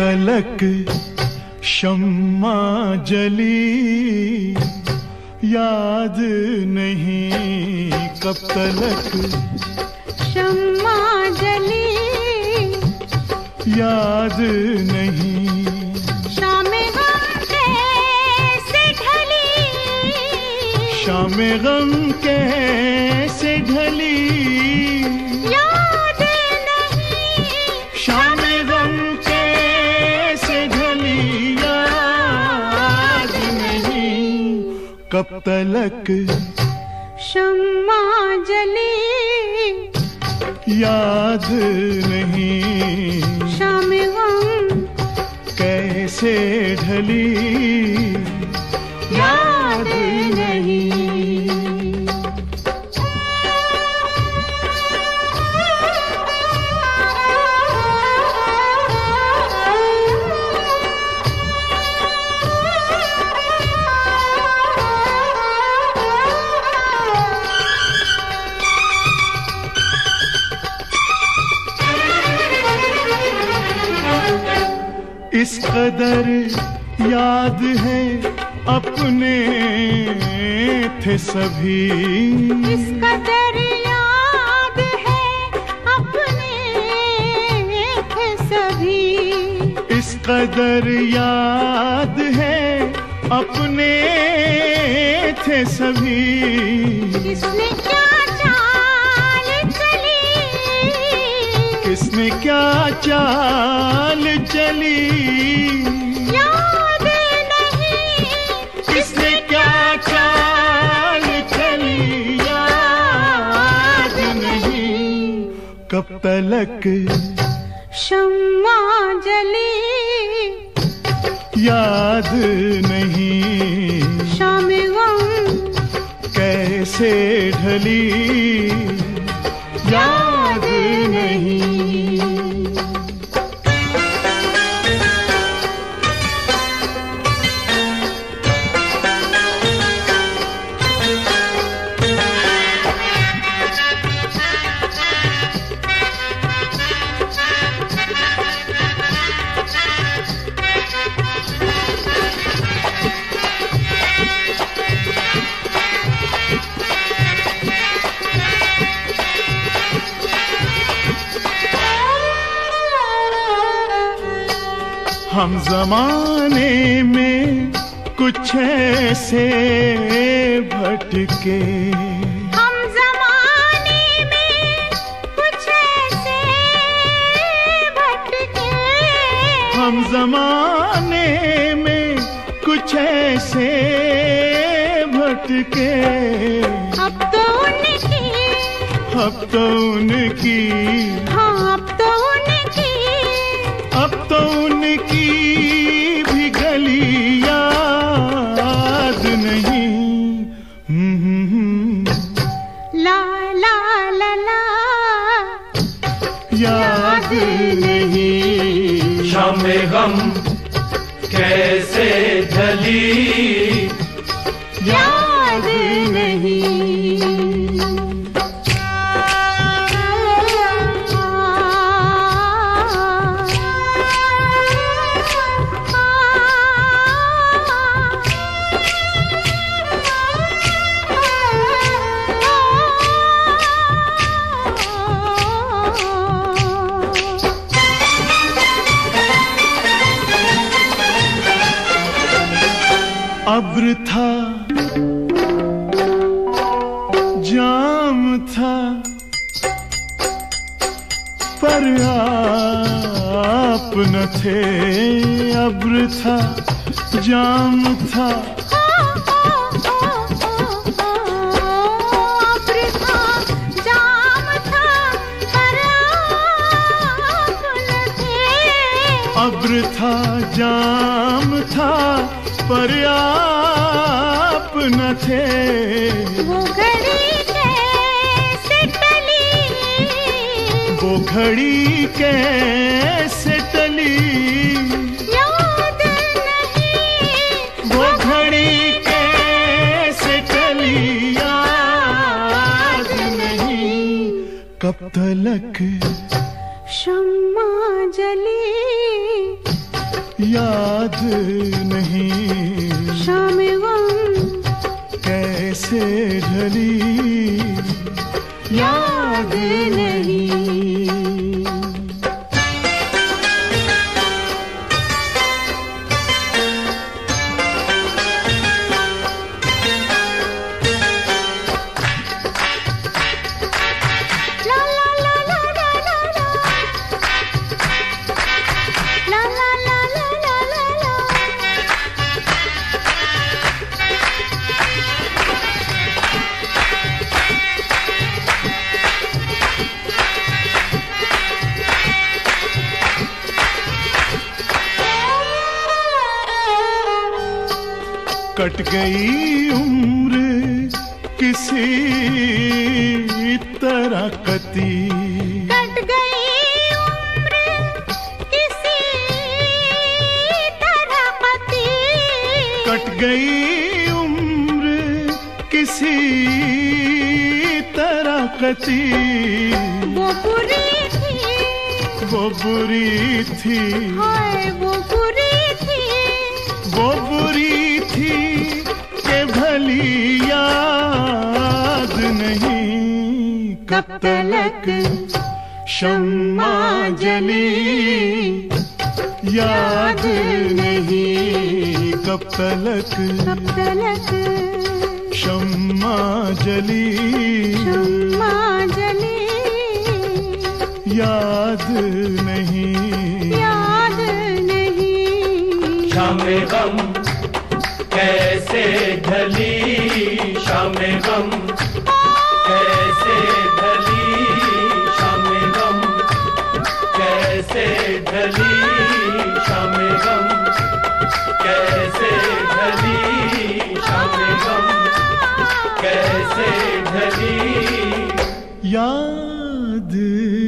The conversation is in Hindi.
तलक शम्मा जली। याद नहीं कब तलक। शम्मा जली। याद नहीं। शाम गम कैसे ढली कब तलक शम्मा जली। याद नहीं। शाम गम। कैसे ढली? याद नहीं। इस कदर याद है अपने थे सभी। इस कदर याद है अपने थे सभी। इस कदर याद है अपने थे सभी। किसने क्या किसने क्या चाल चली? याद नहीं किसने क्या चाल चली? याद नहीं। कब तलक शम्मा जली। याद नहीं। शाम गम। कैसे ढली? हम जमाने में कुछ ऐसे भटके। हम जमाने में कुछ ऐसे भटके। हम जमाने में कुछ ऐसे भटके। अब तो उनकी अब तो उनकी हाँ अब तो उनकी अब तो उनकी भी गली याद नहीं। हम्म, ला ला ला ला। याद नहीं। शाम गम कैसे ढली? अब्र था जाम था पर आप न थे अब्र था जाम था। अब्र था जाम था पर आप थे वो घड़ी कैसे टली? वो घड़ी कैसे टली? याद नहीं। वो घड़ी कैसे टली? याद नहीं। कब तलक शम्मा जली। याद नहीं। शाम गम कैसे ढली? याद नहीं। कट गई उम्र किसी तरह कती। कट गई उम्र किसी तरह पति कट गई उम्र किसी तरह कती। वो बुरी थी। वो बुरी थी। हाय वो बुरी थी। वो बुरी कब तलक शम्मा जली। याद नहीं कब तलक कब तलक शम्मा जली। शम्मा जली। याद नहीं। याद नहीं। शाम गम कैसे ढली? शाम गम yadı